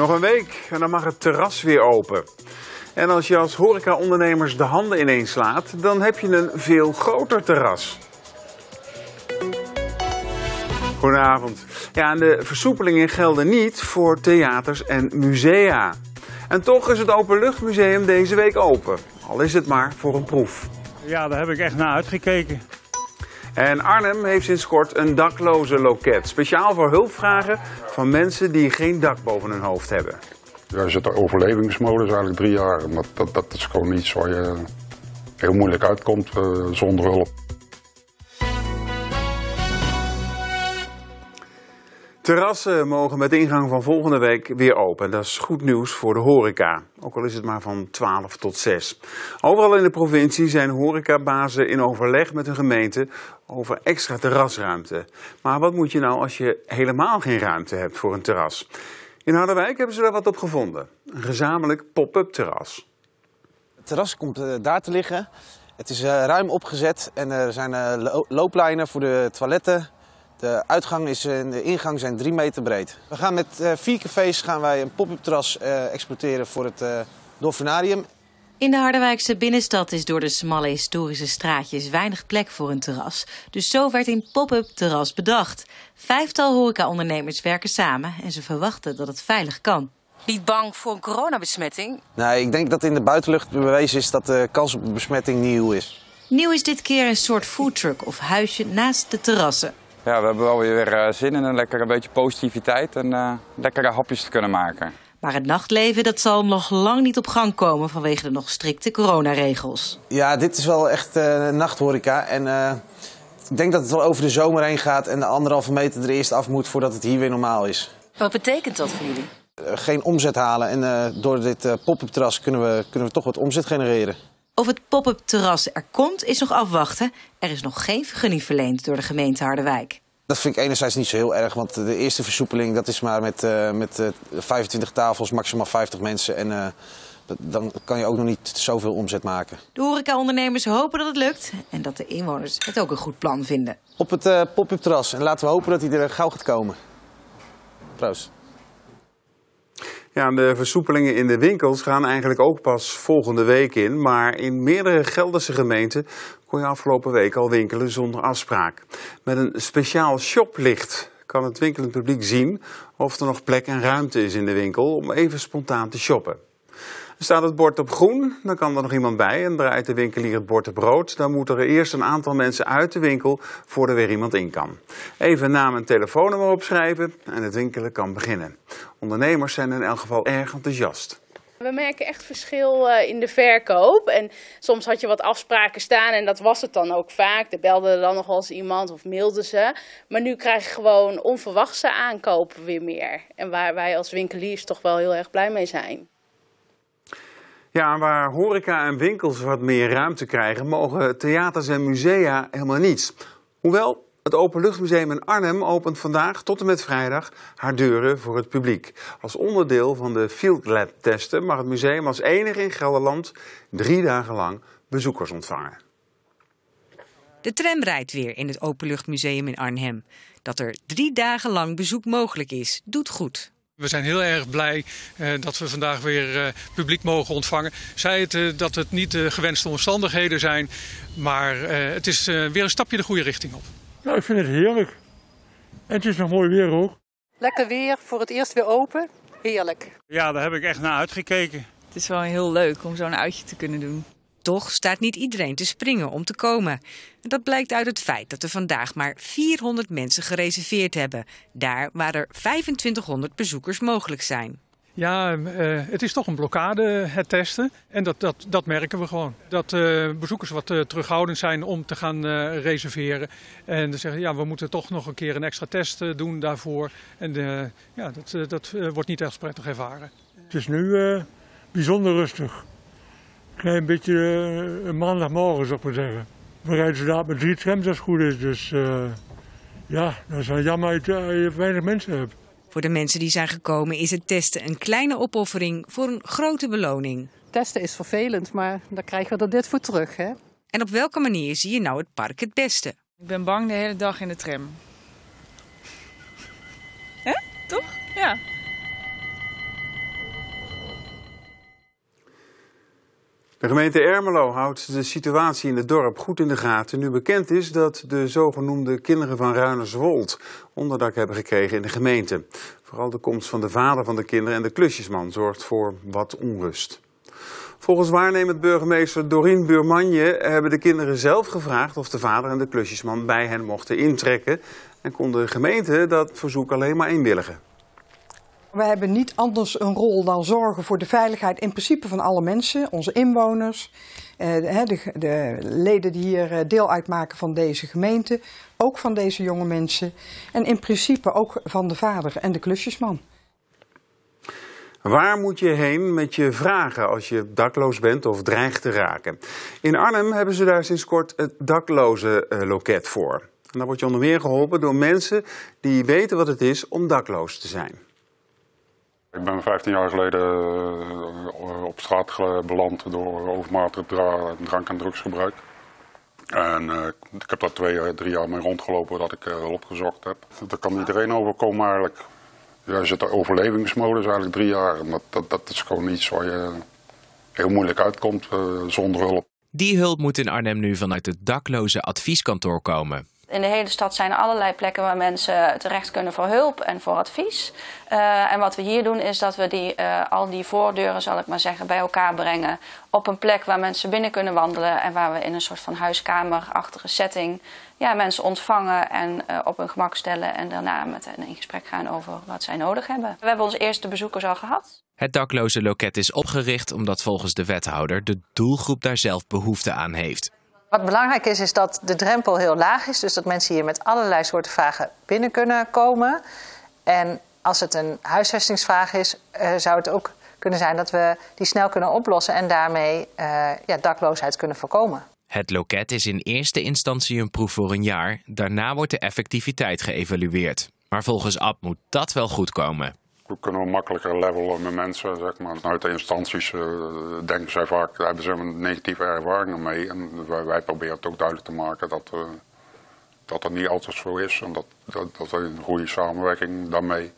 Nog een week en dan mag het terras weer open. En als je als horecaondernemers de handen ineens slaat, dan heb je een veel groter terras. Goedenavond. Ja, en de versoepelingen gelden niet voor theaters en musea. En toch is het Openluchtmuseum deze week open. Al is het maar voor een proef. Ja, daar heb ik echt naar uitgekeken. En Arnhem heeft sinds kort een dakloze loket. Speciaal voor hulpvragen van mensen die geen dak boven hun hoofd hebben. Ja, je zit overlevingsmodus eigenlijk drie jaar. Dat, dat, dat is gewoon iets waar je heel moeilijk uitkomt eh, zonder hulp. Terrassen mogen met ingang van volgende week weer open. Dat is goed nieuws voor de horeca. Ook al is het maar van 12 tot 6. Overal in de provincie zijn horecabazen in overleg met hun gemeente over extra terrasruimte. Maar wat moet je nou als je helemaal geen ruimte hebt voor een terras? In Harderwijk hebben ze daar wat op gevonden. Een gezamenlijk pop-up terras. Het terras komt eh, daar te liggen. Het is eh, ruim opgezet en er zijn eh, lo- looplijnen voor de toiletten. De uitgang is, en de ingang zijn drie meter breed. We gaan met vier cafés gaan wij een pop-up terras exploiteren voor het Dolfinarium. In de Harderwijkse binnenstad is door de smalle historische straatjes weinig plek voor een terras. Dus zo werd een pop-up terras bedacht. Vijftal horecaondernemers werken samen en ze verwachten dat het veilig kan. Niet bang voor een coronabesmetting? Nee, ik denk dat in de buitenlucht bewezen is dat de kans op besmetting nieuw is. Nieuw is dit keer een soort foodtruck of huisje naast de terrassen. Ja, we hebben wel weer eh, zin in een lekker een beetje positiviteit en eh, lekkere hapjes te kunnen maken. Maar het nachtleven dat zal nog lang niet op gang komen vanwege de nog strikte coronaregels. Ja, dit is wel echt eh nachthoreca. En eh, ik denk dat het wel over de zomer heen gaat en de anderhalve meter er eerst af moet voordat het hier weer normaal is. Wat betekent dat voor jullie? Eh, geen omzet halen en eh, door dit eh, pop-up terras kunnen we, kunnen we toch wat omzet genereren. Of het pop-up terras er komt is nog afwachten. Er is nog geen vergunning verleend door de gemeente Harderwijk. Dat vind ik enerzijds niet zo heel erg, want de eerste versoepeling dat is maar met, eh, met eh, 25 tafels, maximaal 50 mensen. En eh, dat- dan kan je ook nog niet zoveel omzet maken. De horecaondernemers hopen dat het lukt en dat de inwoners het ook een goed plan vinden. Op het eh, pop-up terras en laten we hopen dat hij er gauw gaat komen. Proost. Ja, de versoepelingen in de winkels gaan eigenlijk ook pas volgende week in. Maar in meerdere Gelderse gemeenten kon je afgelopen week al winkelen zonder afspraak. Met een speciaal shoplicht kan het winkelend publiek zien of er nog plek en ruimte is in de winkel om even spontaan te shoppen. Staat het bord op groen, dan kan er nog iemand bij en draait de winkelier het bord op rood. Dan moeten er eerst een aantal mensen uit de winkel voor er weer iemand in kan. Even naam en telefoonnummer opschrijven en het winkelen kan beginnen. Ondernemers zijn in elk geval erg enthousiast. We merken echt verschil eh, in de verkoop. En soms had je wat afspraken staan en dat was het dan ook vaak. Er belde dan nog wel eens iemand of mailden ze. Maar nu krijg je gewoon onverwachte aankopen weer meer. En waar wij als winkeliers toch wel heel erg blij mee zijn. Ja, waar horeca en winkels wat meer ruimte krijgen, mogen theaters en musea helemaal niets. Hoewel, het Openluchtmuseum in Arnhem opent vandaag tot en met vrijdag haar deuren voor het publiek. Als onderdeel van de Field Lab testen mag het museum als enige in Gelderland drie dagen lang bezoekers ontvangen. De tram rijdt weer in het Openluchtmuseum in Arnhem. Dat er drie dagen lang bezoek mogelijk is, doet goed. We zijn heel erg blij eh, dat we vandaag weer eh, publiek mogen ontvangen. Zij het eh, dat het niet de gewenste omstandigheden zijn, maar eh, het is eh, weer een stapje de goede richting op. Nou, ik vind het heerlijk. En het is nog mooi weer ook. Lekker weer, voor het eerst weer open. Heerlijk. Ja, daar heb ik echt naar uitgekeken. Het is wel heel leuk om zo'n uitje te kunnen doen. Toch staat niet iedereen te springen om te komen. En dat blijkt uit het feit dat er vandaag maar 400 mensen gereserveerd hebben. Daar waar er 2500 bezoekers mogelijk zijn. Ja, eh, het is toch een blokkade, het testen. En dat, dat, dat merken we gewoon. Dat eh, bezoekers wat eh, terughoudend zijn om te gaan eh, reserveren. En dan zeggen, ja, we moeten toch nog een keer een extra test eh, doen daarvoor. En eh, ja, dat, eh, dat eh, wordt niet echt prettig ervaren. Het is nu eh, bijzonder rustig. Klein beetje eh, een maandagmorgen, zou ik maar zeggen. We rijden zo met drie trams als het goed is. Dus eh, ja, dat is jammer dat je weinig mensen hebt. Voor de mensen die zijn gekomen is het testen een kleine opoffering voor een grote beloning. Testen is vervelend, maar daar krijgen we er dit voor terug. Hè? En op welke manier zie je nou het park het beste? Ik ben bang de hele dag in de tram. Hè? Toch? Ja. De gemeente Ermelo houdt de situatie in het dorp goed in de gaten. Nu bekend is dat de zogenoemde kinderen van Ruinerswold onderdak hebben gekregen in de gemeente. Vooral de komst van de vader van de kinderen en de klusjesman zorgt voor wat onrust. Volgens waarnemend burgemeester Dorien Buurmanje hebben de kinderen zelf gevraagd of de vader en de klusjesman bij hen mochten intrekken. En kon de gemeente dat verzoek alleen maar inwilligen. We hebben niet anders een rol dan zorgen voor de veiligheid in principe van alle mensen, onze inwoners, eh, de, de, leden die hier eh, deel uitmaken van deze gemeente, ook van deze jonge mensen en in principe ook van de vader en de klusjesman. Waar moet je heen met je vragen als je dakloos bent of dreigt te raken? In Arnhem hebben ze daar sinds kort het dakloze eh, loket voor. En daar word je onder meer geholpen door mensen die weten wat het is om dakloos te zijn. Ik ben 15 jaar geleden uh, op straat beland door overmatig drank- en drugsgebruik. En uh, ik heb daar twee, drie jaar mee rondgelopen dat ik hulp gezocht heb. Daar kan iedereen overkomen eigenlijk. Je zit in overlevingsmodus eigenlijk drie jaar. En dat, dat, dat is gewoon iets waar je heel moeilijk uitkomt zonder hulp. Die hulp moet in Arnhem nu vanuit het dakloze advieskantoor komen. In de hele stad zijn er allerlei plekken waar mensen terecht kunnen voor hulp en voor advies. Uh, en wat we hier doen is dat we die, uh, al die voordeuren, zal ik maar zeggen, bij elkaar brengen. Op een plek waar mensen binnen kunnen wandelen en waar we in een soort van huiskamerachtige setting ja, mensen ontvangen en uh, op hun gemak stellen. En daarna met hen in gesprek gaan over wat zij nodig hebben. We hebben onze eerste bezoekers al gehad. Het dakloze loket is opgericht omdat volgens de wethouder de doelgroep daar zelf behoefte aan heeft. Wat belangrijk is, is dat de drempel heel laag is. Dus dat mensen hier met allerlei soorten vragen binnen kunnen komen. En als het een huisvestingsvraag is, uh, zou het ook kunnen zijn dat we die snel kunnen oplossen en daarmee uh, ja, dakloosheid kunnen voorkomen. Het loket is in eerste instantie een proef voor een jaar. Daarna wordt de effectiviteit geëvalueerd. Maar volgens Ab moet dat wel goed komen kunnen we makkelijker levelen met mensen. Zeg maar. Vanuit de instanties uh, denken zij vaak, hebben ze negatieve ervaringen mee. En wij, wij, proberen het ook duidelijk te maken dat, uh, dat dat niet altijd zo is. En dat, dat, dat we een goede samenwerking daarmee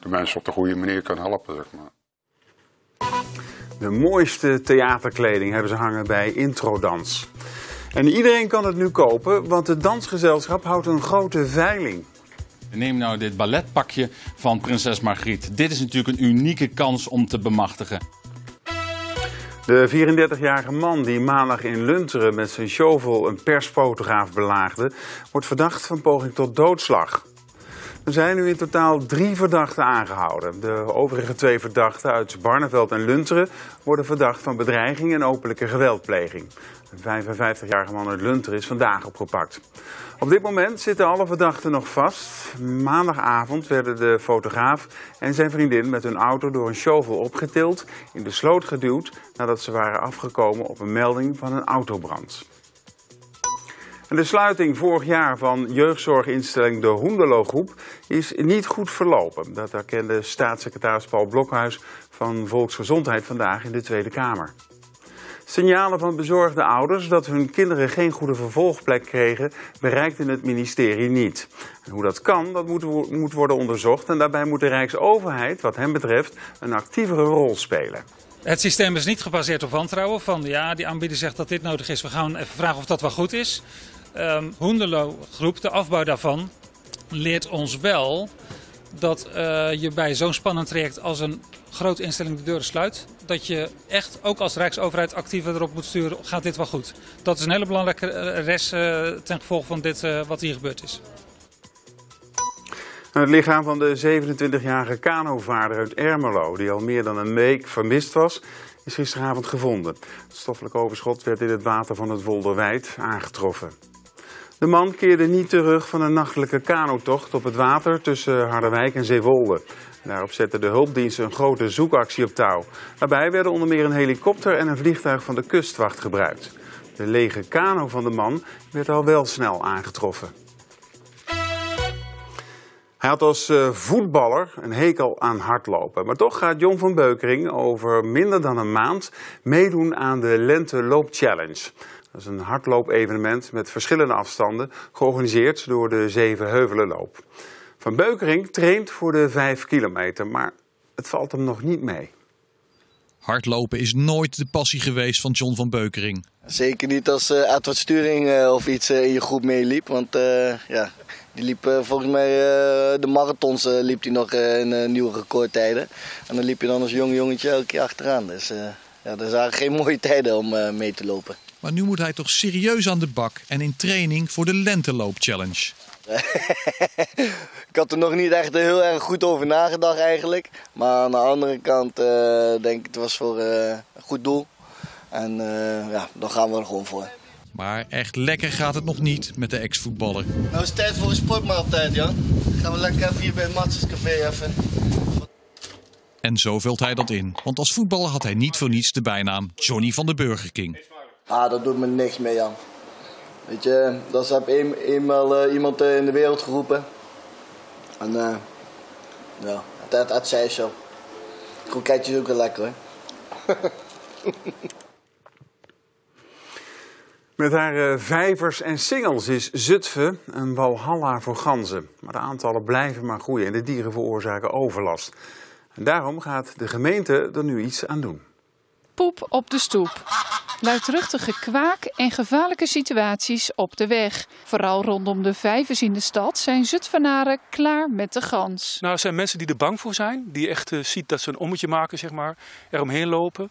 de mensen op de goede manier kunnen helpen. Zeg maar. De mooiste theaterkleding hebben ze hangen bij Introdans. En iedereen kan het nu kopen, want het dansgezelschap houdt een grote veiling. Neem nou dit balletpakje van prinses Margriet. Dit is natuurlijk een unieke kans om te bemachtigen. De 34-jarige man die maandag in Lunteren met zijn shovel een persfotograaf belaagde, wordt verdacht van poging tot doodslag. Er zijn nu in totaal drie verdachten aangehouden. De overige twee verdachten uit Barneveld en Lunteren worden verdacht van bedreiging en openlijke geweldpleging. Een 55-jarige man uit Lunteren is vandaag opgepakt. Op dit moment zitten alle verdachten nog vast. Maandagavond werden de fotograaf en zijn vriendin met hun auto door een shovel opgetild, in de sloot geduwd nadat ze waren afgekomen op een melding van een autobrand. De sluiting vorig jaar van jeugdzorginstelling de Hoendelo Groep is niet goed verlopen. Dat erkende staatssecretaris Paul Blokhuis van Volksgezondheid vandaag in de Tweede Kamer. Signalen van bezorgde ouders dat hun kinderen geen goede vervolgplek kregen, bereikten het ministerie niet. Hoe dat kan, dat moet, moet worden onderzocht en daarbij moet de Rijksoverheid, wat hem betreft, een actievere rol spelen. Het systeem is niet gebaseerd op wantrouwen. Van ja, die aanbieder zegt dat dit nodig is. We gaan even vragen of dat wel goed is. Um, groep, de afbouw daarvan, leert ons wel dat uh, je bij zo'n spannend traject als een grote instelling de deuren sluit. Dat je echt ook als Rijksoverheid actiever erop moet sturen, gaat dit wel goed. Dat is een hele belangrijke rest uh, ten gevolge van dit wat hier gebeurd is. Het lichaam van de 27-jarige kanovaarder uit Ermelo, die al meer dan een week vermist was, is gisteravond gevonden. Het stoffelijk overschot werd in het water van het Wolderwijd aangetroffen. De man keerde niet terug van een nachtelijke kanotocht op het water tussen Harderwijk en Zeewolde. Daarop zette de hulpdiensten een grote zoekactie op touw. Daarbij werden onder meer een helikopter en een vliegtuig van de kustwacht gebruikt. De lege kano van de man werd al wel snel aangetroffen. Hij had als eh, voetballer een hekel aan hardlopen. Maar toch gaat Jon van Beukering over minder dan een maand meedoen aan de Lente Loop Challenge. Dat is een hardloopevenement met verschillende afstanden, georganiseerd door de Zevenheuvelenloop. Van Beukering traint voor de 5 kilometer, maar het valt hem nog niet mee. Hardlopen is nooit de passie geweest van John van Beukering. Zeker niet als uh, Edward Sturing uh, of iets uh, in je groep meeliep. Want ja, die liep volgens mij de marathons liep hij nog in nieuwe recordtijden. En dan liep je dan als jong jongetje elke keer achteraan. Dus ja, dat zijn geen mooie tijden om mee te lopen. Maar nu moet hij toch serieus aan de bak en in training voor de Lenteloop Challenge. ik had er nog niet echt heel erg goed over nagedacht eigenlijk. Maar aan de andere kant denk ik het was voor een goed doel. En uh, ja, dan gaan we er gewoon voor. Maar echt lekker gaat het nog niet met de ex-voetballer. Nou is het tijd voor een sportmaaltijd, Jan. Gaan we lekker even hier bij het Matsers Café even. En zo vult hij dat in. Want als voetballer had hij niet voor niets de bijnaam Johnny van de Burger King. Ah, dat doet me niks mee, Jan. Weet je, dat heb een, eenmaal uh, iemand in de wereld geroepen. En uh, het, het, het zei zo. Kroketjes ook wel lekker, hoor. Met haar vijvers en singels is Zutphen een walhalla voor ganzen. Maar de aantallen blijven maar groeien en de dieren veroorzaken overlast. En daarom gaat de gemeente er nu iets aan doen. Poep op de stoep. Luidruchtige kwaak en gevaarlijke situaties op de weg. Vooral rondom de vijvers in de stad zijn Zutphenaren klaar met de gans. Nou, er zijn mensen die er bang voor zijn. Die echt uh, ziet dat ze een ommetje maken, zeg maar. Eromheen lopen.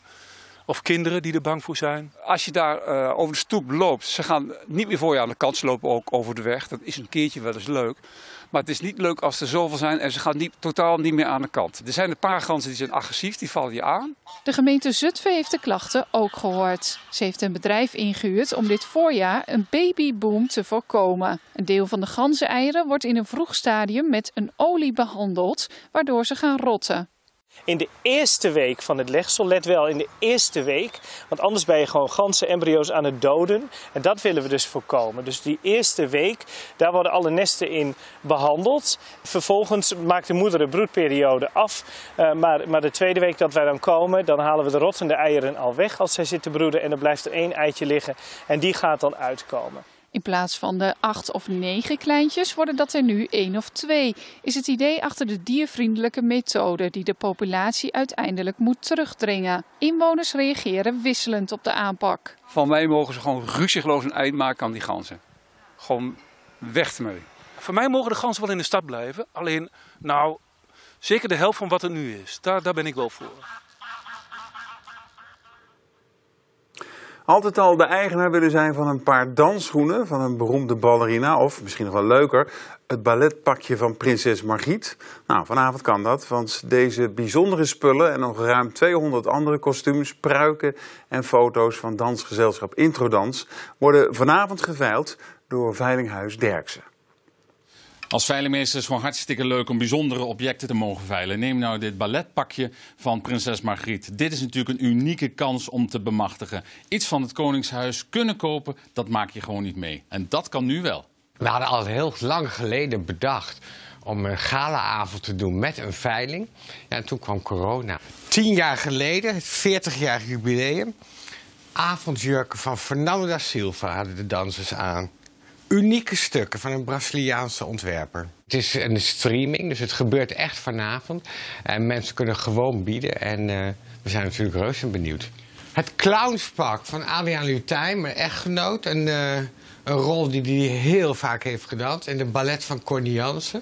Of kinderen die er bang voor zijn. Als je daar uh, over de stoep loopt, ze gaan niet meer voor je aan de kant, ze lopen ook over de weg. Dat is een keertje wel eens leuk. Maar het is niet leuk als er zoveel zijn en ze gaan niet, totaal niet meer aan de kant. Er zijn een paar ganzen die zijn agressief, die vallen je aan. De gemeente Zutphen heeft de klachten ook gehoord. Ze heeft een bedrijf ingehuurd om dit voorjaar een babyboom te voorkomen. Een deel van de ganzeneieren wordt in een vroeg stadium met een olie behandeld, waardoor ze gaan rotten. In de eerste week van het legsel, let wel, in de eerste week. Want anders ben je gewoon ganse embryo's aan het doden. En dat willen we dus voorkomen. Dus die eerste week, daar worden alle nesten in behandeld. Vervolgens maakt de moeder de broedperiode af. Uh, maar, maar de tweede week dat wij dan komen, dan halen we de rottende eieren al weg als zij zitten broeden. En dan blijft er één eitje liggen en die gaat dan uitkomen. In plaats van de acht of negen kleintjes worden dat er nu één of twee. Is het idee achter de diervriendelijke methode die de populatie uiteindelijk moet terugdringen. Inwoners reageren wisselend op de aanpak. Van mij mogen ze gewoon ruzieloos een eind maken aan die ganzen. Gewoon weg ermee. Voor mij mogen de ganzen wel in de stad blijven. Alleen, nou, zeker de helft van wat er nu is. Daar, daar ben ik wel voor. Altijd al de eigenaar willen zijn van een paar dansschoenen van een beroemde ballerina. Of misschien nog wel leuker, het balletpakje van prinses Margriet. Nou, vanavond kan dat, want deze bijzondere spullen en nog ruim 200 andere kostuums, pruiken en foto's van dansgezelschap Introdans worden vanavond geveild door Veilinghuis Derksen. Als veilingmeester is het gewoon hartstikke leuk om bijzondere objecten te mogen veilen. Neem nou dit balletpakje van prinses Margriet. Dit is natuurlijk een unieke kans om te bemachtigen. Iets van het Koningshuis kunnen kopen, dat maak je gewoon niet mee. En dat kan nu wel. We hadden al heel lang geleden bedacht om een galaavond te doen met een veiling. Ja, en toen kwam corona. Tien jaar geleden, het 40-jarig jubileum... avondjurken van Fernando da Silva hadden de dansers aan unieke stukken van een Braziliaanse ontwerper. Het is een streaming, dus het gebeurt echt vanavond. En mensen kunnen gewoon bieden en uh, we zijn natuurlijk reuze benieuwd. Het clownspak van Adriaan Lutijn, mijn echtgenoot. Een, uh, een rol die hij heel vaak heeft gedaan. In de ballet van Corny Jansen.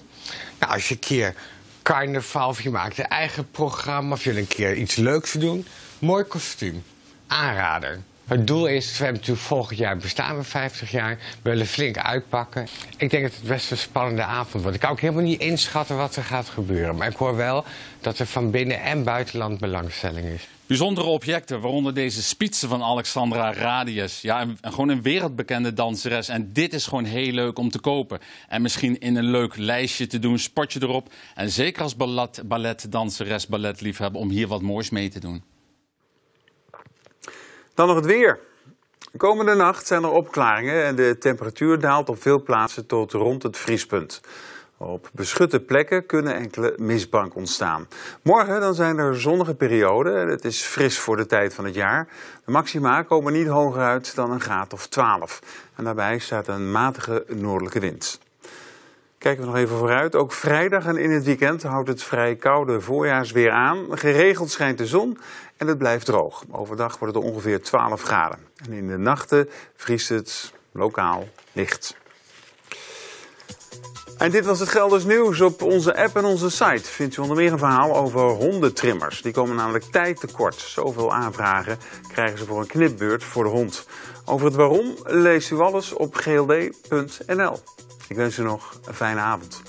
Nou, als je een keer carnaval of je maakt een eigen programma... of je wil een keer iets leuks doen, mooi kostuum. Aanrader. Het doel is, we hebben natuurlijk volgend jaar bestaan we 50 jaar. We willen flink uitpakken. Ik denk dat het best een spannende avond wordt. Ik kan ook helemaal niet inschatten wat er gaat gebeuren. Maar ik hoor wel dat er van binnen- en buitenland belangstelling is. Bijzondere objecten, waaronder deze spitsen van Alexandra Radius. Ja, gewoon een wereldbekende danseres. En dit is gewoon heel leuk om te kopen. En misschien in een leuk lijstje te doen, spotje erop. En zeker als ballet, balletdanseres, balletliefhebber, om hier wat moois mee te doen. Dan nog het weer. Komende nacht zijn er opklaringen en de temperatuur daalt op veel plaatsen tot rond het vriespunt. Op beschutte plekken kunnen enkele mistbank ontstaan. Morgen dan zijn er zonnige perioden. Het is fris voor de tijd van het jaar. De maxima komen niet hoger uit dan een graad of 12. En daarbij staat een matige noordelijke wind. Kijken we nog even vooruit. Ook vrijdag en in het weekend houdt het vrij koude voorjaarsweer aan. Geregeld schijnt de zon En het blijft droog. Overdag wordt het ongeveer 12 graden. En in de nachten vriest het lokaal licht. En dit was het Gelders nieuws. Op onze app en onze site vindt u onder meer een verhaal over hondentrimmers. Die komen namelijk tijd tekort. Zoveel aanvragen krijgen ze voor een knipbeurt voor de hond. Over het waarom leest u alles op gld.nl. Ik wens u nog een fijne avond.